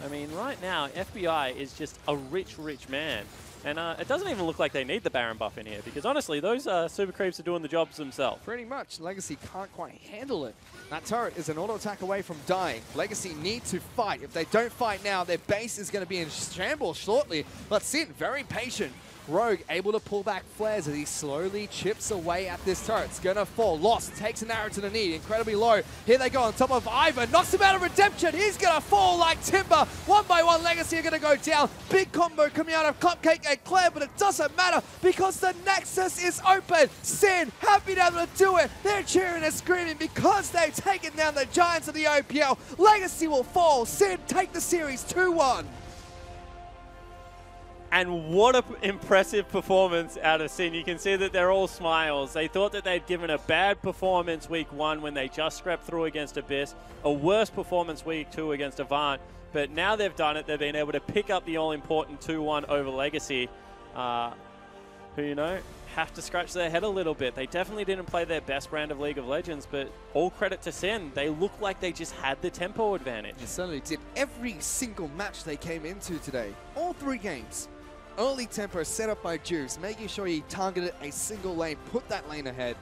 I mean, right now, FBI is just a rich, rich man. And uh, it doesn't even look like they need the Baron buff in here because honestly, those uh, super creeps are doing the jobs themselves. Pretty much. Legacy can't quite handle it. That turret is an auto attack away from dying. Legacy need to fight. If they don't fight now, their base is going to be in shambles shortly. But Sin, very patient. Rogue able to pull back flares as he slowly chips away at this turret. It's to fall. Lost takes an arrow to the knee. Incredibly low. Here they go on top of Ivern. Knocks him out of redemption. He's to fall like timber. One by one, Legacy are to go down. Big combo coming out of Cupcake and Claire, but it doesn't matter because the Nexus is open. Sin have been able to do it. They're cheering and screaming because they've taken down the Giants of the OPL. Legacy will fall. Sin take the series 2-1. And what an impressive performance out of Sin. You can see that they're all smiles. They thought that they'd given a bad performance week one when they just scrapped through against Abyss, a worse performance week two against Avant. But now they've done it. They've been able to pick up the all important 2 1 over Legacy. uh, who, you know, have to scratch their head a little bit. They definitely didn't play their best brand of League of Legends, but all credit to Sin. They look like they just had the tempo advantage. They certainly did. Every single match they came into today, all three games, early tempo set up by Juves, making sure he targeted a single lane, put that lane ahead.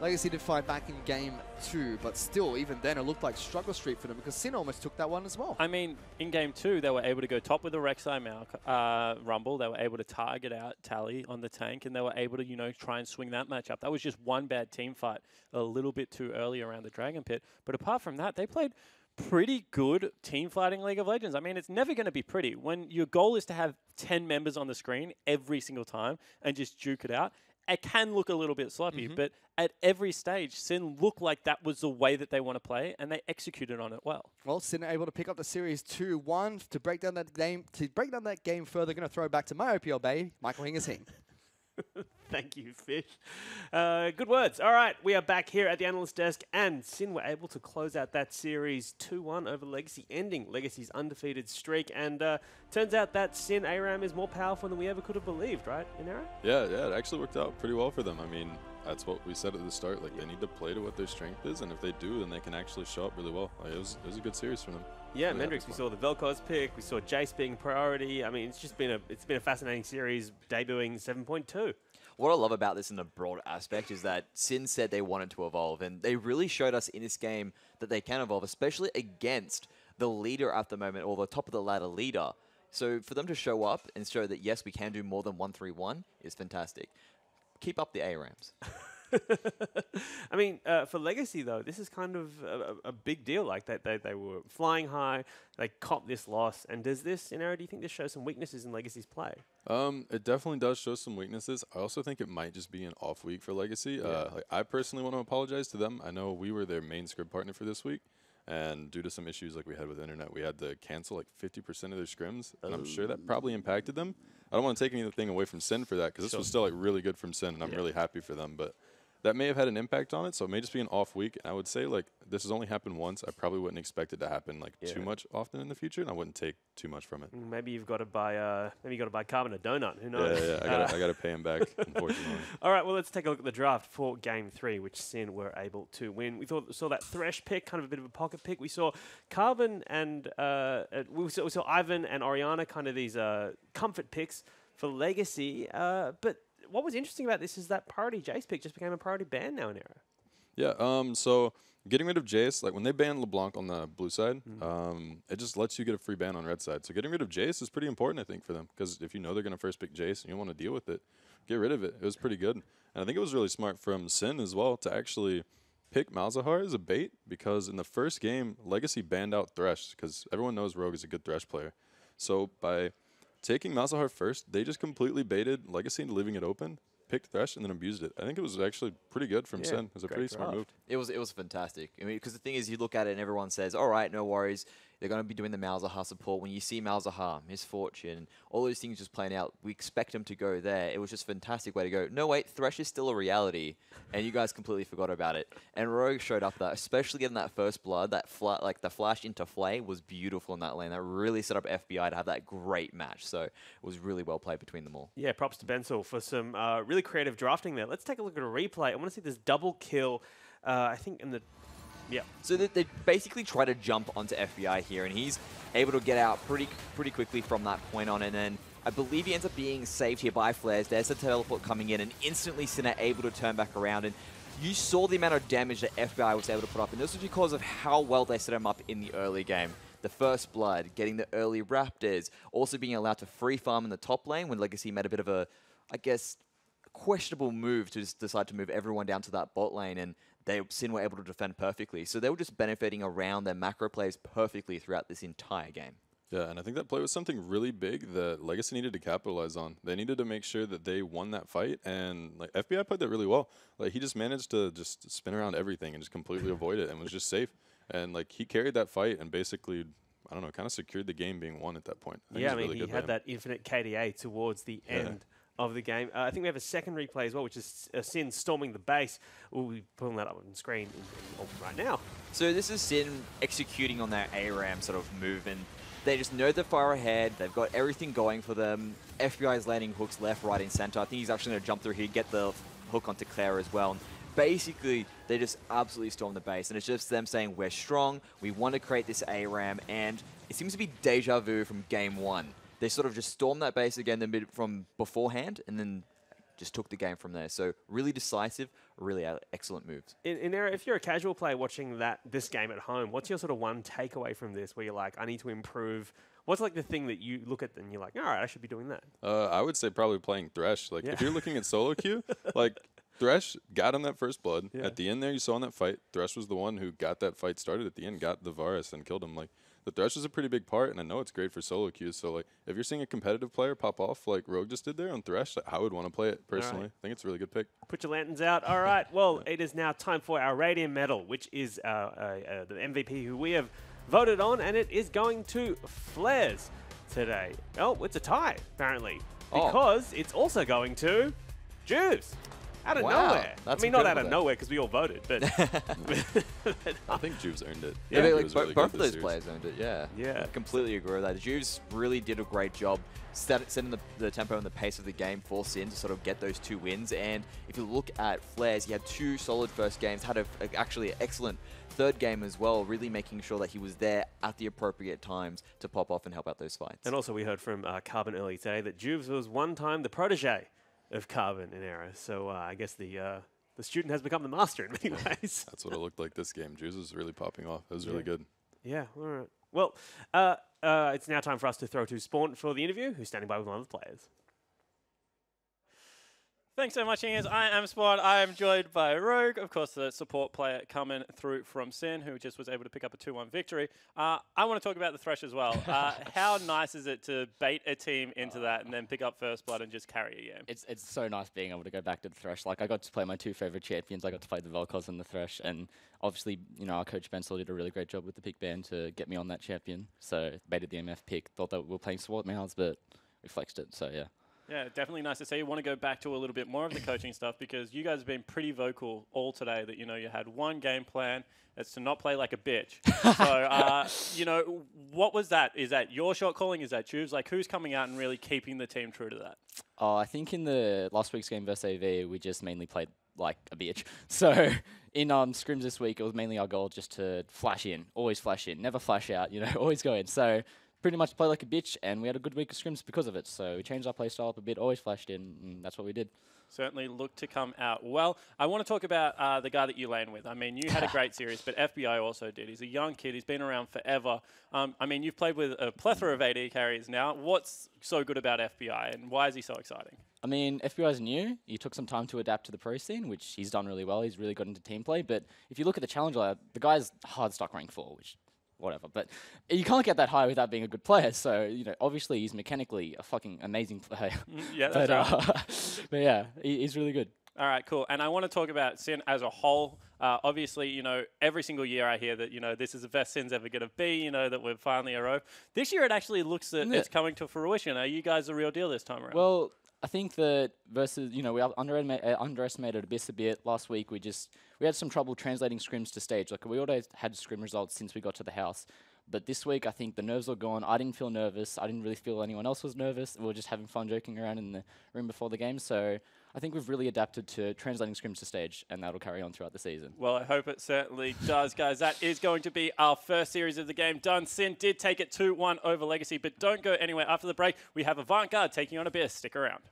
Legacy did fight back in game two, but still, even then, it looked like struggle street for them because Sin almost took that one as well. I mean, in game two, they were able to go top with the Rek'Sai uh, Rumble. They were able to target out Tally on the tank, and they were able to, you know, try and swing that match up. That was just one bad team fight a little bit too early around the Dragon Pit. But apart from that, they played pretty good team fighting League of Legends. I mean, it's never going to be pretty. When your goal is to have 10 members on the screen every single time and just juke it out, it can look a little bit sloppy, Mm-hmm. but at every stage, Sin looked like that was the way that they want to play, and they executed on it well. Well, Sin able to pick up the series 2-1 to break down that game. To break down that game further, going to throw back to my OPL Bay, Michael Hingersing. Thank you, Fish. Uh, good words. All right, we are back here at the analyst desk, and Sin were able to close out that series 2 1 over Legacy, ending Legacy's undefeated streak. And uh, turns out that Sin ARAM is more powerful than we ever could have believed, right, Inero? Yeah, yeah, it actually worked out pretty well for them. I mean, that's what we said at the start. Like, they need to play to what their strength is, and if they do, then they can actually show up really well. Like, it, was, it was a good series for them. Yeah, Really Mendrix. We saw the Vel'Koz pick. We saw Jace being priority. I mean, it's just been a it's been a fascinating series, debuting 7.2. What I love about this in the broad aspect is that Sin said they wanted to evolve, and they really showed us in this game that they can evolve, especially against the leader at the moment, or the top of the ladder leader. So for them to show up and show that yes, we can do more than one three one is fantastic. Keep up the ARAMs. I mean, uh, for Legacy though, this is kind of a, a big deal. Like that, they, they were flying high. They copped this loss, and does this, you know, do you think this shows some weaknesses in Legacy's play? Um, it definitely does show some weaknesses. I also think it might just be an off week for Legacy. Uh, like, I personally want to apologize to them. I know we were their main scrim partner for this week, and due to some issues like we had with internet, we had to cancel like 50% of their scrims, and I'm sure that probably impacted them. I don't want to take anything away from Sin for that because this Sure. was still like really good from Sin, and I'm Yeah. really happy for them. But that may have had an impact on it, so it may just be an off week. And I would say like this has only happened once. I probably wouldn't expect it to happen like too much often in the future, and I wouldn't take too much from it. Mm, Maybe you've got to buy. Uh, maybe you got to buy Carbon a donut. Who Yeah, knows? yeah, I Uh, gotta, I gotta pay him back, unfortunately. All right, well, let's take a look at the draft for Game Three, which Sin were able to win. We thought saw that Thresh pick, kind of a bit of a pocket pick. We saw Carbon and uh, uh, we, saw, we saw Ivern and Orianna, kind of these uh, comfort picks for Legacy. Uh, but what was interesting about this is that priority Jace pick just became a priority ban now Inero. Yeah. Um. So getting rid of Jace, like when they banned LeBlanc on the blue side, Mm-hmm. um, it just lets you get a free ban on red side. So getting rid of Jace is pretty important, I think, for them because if you know they're gonna first pick Jace and you want to deal with it, get rid of it. It was pretty good, and I think it was really smart from Sin as well to actually pick Malzahar as a bait because in the first game, Legacy banned out Thresh because everyone knows Rogue is a good Thresh player. So by taking Malzahar first, they just completely baited Legacy into leaving it open, picked Thresh, and then abused it. I think it was actually pretty good from Yeah, Sin. It was a great pretty smart move. It was it was fantastic. I mean, because the thing is, you look at it and everyone says, "All right, no worries. They're going to be doing the Malzahar support." When you see Malzahar, Miss Fortune, all those things just playing out, we expect them to go there. It was just a fantastic way to go. No, wait, Thresh is still a reality, and you guys completely forgot about it. And Rogue showed up that, especially getting that first blood, that fla- like the flash into Flay was beautiful in that lane. That really set up FBI to have that great match. So it was really well played between them all. Yeah, props to Bensel for some uh, really creative drafting there. Let's take a look at a replay. I want to see this double kill. Uh, I think in the yeah. So they, they basically try to jump onto FBI here, and he's able to get out pretty pretty quickly from that point on, and then I believe he ends up being saved here by flares. There's the teleport coming in, and instantly Sinner able to turn back around, and you saw the amount of damage that FBI was able to put up, and this was because of how well they set him up in the early game. The first blood, getting the early raptors, also being allowed to free farm in the top lane when Legacy made a bit of a, I guess, questionable move to just decide to move everyone down to that bot lane, and they Sin were able to defend perfectly. So they were just benefiting around their macro plays perfectly throughout this entire game. Yeah, and I think that play was something really big that Legacy needed to capitalize on. They needed to make sure that they won that fight, and like FBI played that really well. Like he just managed to just spin around everything and just completely avoid it, and was just safe. And like he carried that fight and basically, I don't know, kind of secured the game being won at that point. I Yeah, I mean, really he had that infinite KDA towards the Yeah. end of the game. Uh, I think we have a second replay as well, which is uh, Sin storming the base. We'll be pulling that up on screen right now. So this is Sin executing on their ARAM sort of move, and they just know they're far ahead. They've got everything going for them. FBI is landing hooks left, right, and center. I think he's actually going to jump through here, get the hook onto Claire as well. And basically, they just absolutely storm the base. And it's just them saying, we're strong, we want to create this ARAM, and it seems to be deja vu from game one. They sort of just stormed that base again the mid from beforehand, and then just took the game from there. So really decisive, really excellent moves. In, Inero, if you're a casual player watching that this game at home, what's your sort of one takeaway from this where you're like, I need to improve? What's like the thing that you look at and you're like, all right, I should be doing that? Uh, I would say probably playing Thresh. Like Yeah. if you're looking at solo queue, like Thresh got him that first blood. Yeah. At the end there, you saw in that fight, Thresh was the one who got that fight started at the end, got the Varus and killed him. Like the Thresh is a pretty big part, and I know it's great for solo queues. So like if you're seeing a competitive player pop off like Rogue just did there on Thresh, I would want to play it personally. I think it's a really good pick. Put your lanterns out. All right. Well, it is now time for our Radiant Medal, which is uh, uh, uh, the MVP who we have voted on, and it is going to Flares today. Oh, it's a tie, apparently, Oh. because it's also going to Juves. Out of Wow, nowhere. that's I mean, not out of there. nowhere because we all voted, but I think Juve's earned it. Yeah, I think like, it was bo- really both of this those series. players earned it. Yeah, Yeah. I completely agree with that. Juves really did a great job setting the, the tempo and the pace of the game for Sin to sort of get those two wins. And if you look at Flares, he had two solid first games, had a, a- actually an excellent third game as well, really making sure that he was there at the appropriate times to pop off and help out those fights. And also, we heard from uh, Carbon earlier today that Juves was one time the protege of Carbon Inero. So uh, I guess the uh, the student has become the master in many ways. That's what it looked like this game. Juves is really popping off. It was really good. yeah, all right. Well, uh, uh, it's now time for us to throw to Spawn for the interview, who's standing by with one of the players. Thanks so much, Ingers. I am Spawn. I am joined by Rogue, of course, the support player coming through from Sin, who just was able to pick up a 2 1 victory. Uh, I want to talk about the Thresh as well. Uh, how nice is it to bait a team into that and then pick up First Blood and just carry a game? It's it's so nice being able to go back to the Thresh. Like I got to play my two favorite champions. I got to play the Vel'Koz and the Thresh, and obviously, you know, our coach Bensel did a really great job with the pick ban to get me on that champion. So baited the MF pick. Thought that we were playing sword mouths, but we flexed it. So yeah. Yeah, definitely nice to see. You want to go back to a little bit more of the coaching stuff because you guys have been pretty vocal all today that, you know, you had one game plan. It's to not play like a bitch. so, uh, you know, what was that? Is that your shot calling? Is that Juves? Like, who's coming out and really keeping the team true to that? Oh, I think in the last week's game versus AV, we just mainly played like a bitch. So in um, scrims this week, it was mainly our goal just to flash in, always flash in, never flash out. You know, always go in. So pretty much play like a bitch, and we had a good week of scrims because of it. So we changed our play style up a bit, always flashed in, and that's what we did. Certainly look to come out well. I want to talk about uh, the guy that you land with. I mean, you had a great series, but FBI also did. He's a young kid. He's been around forever. Um, I mean, you've played with a plethora of AD carriers now. What's so good about FBI, and why is he so exciting? I mean, FBI is new. He took some time to adapt to the pro scene, which he's done really well. He's really got into team play. But if you look at the challenger, the guy's hard stock rank four, which whatever. But you can't get that high without being a good player. So you know, obviously he's mechanically a fucking amazing player. yeah, that's but, uh, but yeah, he, he's really good. All right, cool. And I want to talk about Sin as a whole. Uh, obviously, you know, every single year I hear that, you know, this is the best Sin's ever going to be, you know, that we're finally a row. This year it actually looks that Yeah. it's coming to fruition. Are you guys the real deal this time around? Well, I think that versus you know we underestima- uh, underestimated Abyss a bit last week. We just we had some trouble translating scrims to stage. Like we always had scrim results since we got to the house, but this week I think the nerves are gone. I didn't feel nervous. I didn't really feel anyone else was nervous. We were just having fun joking around in the room before the game. So I think we've really adapted to translating scrims to stage, and that'll carry on throughout the season. Well, I hope it certainly does, guys. That is going to be our first series of the game done. Sin did take it 2 1 over Legacy, but don't go anywhere. After the break, we have Avantgarde taking on Abyss. Stick around.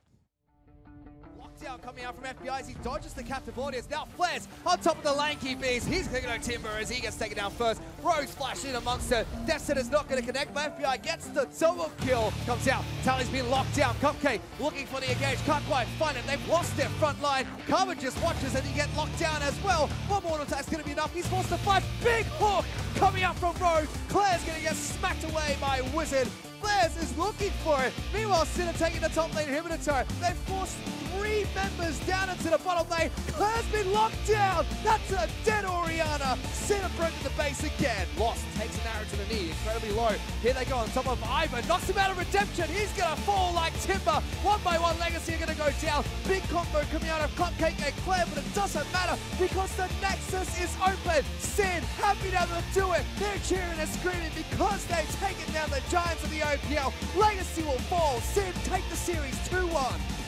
Lockdown coming out from FBI as he dodges the captive audience. Now Flares on top of the lanky beast. He's clicking on Timber as he gets taken down first. Rose flashing in amongst her. Destin is not going to connect, but FBI gets the solo kill. Comes out. Tally's been locked down. Cupcake looking for the engage. Can't quite find him. They've lost their front line. Carbon just watches and he gets locked down as well. One more attack's going to be enough. He's forced to fight. Big hook coming out from Rogue. Claire's going to get smacked away by Wizard. Flares is looking for it. Meanwhile, Sinner taking the top lane inhibitor turret. They've forced three members down into the bottom lane. Claire's been locked down. That's a dead Orianna. Sin have broken the base again. Lost takes an arrow to the knee, incredibly low. Here they go on top of Ivern. Knocks him out of redemption. He's going to fall like timber. One by one, Legacy are going to go down. Big combo coming out of Cupcake and Claire, but it doesn't matter because the Nexus is open. Sin happy to to do it. They're cheering and screaming because they've taken down the Giants of the OPL. Legacy will fall. Sin take the series 2-1.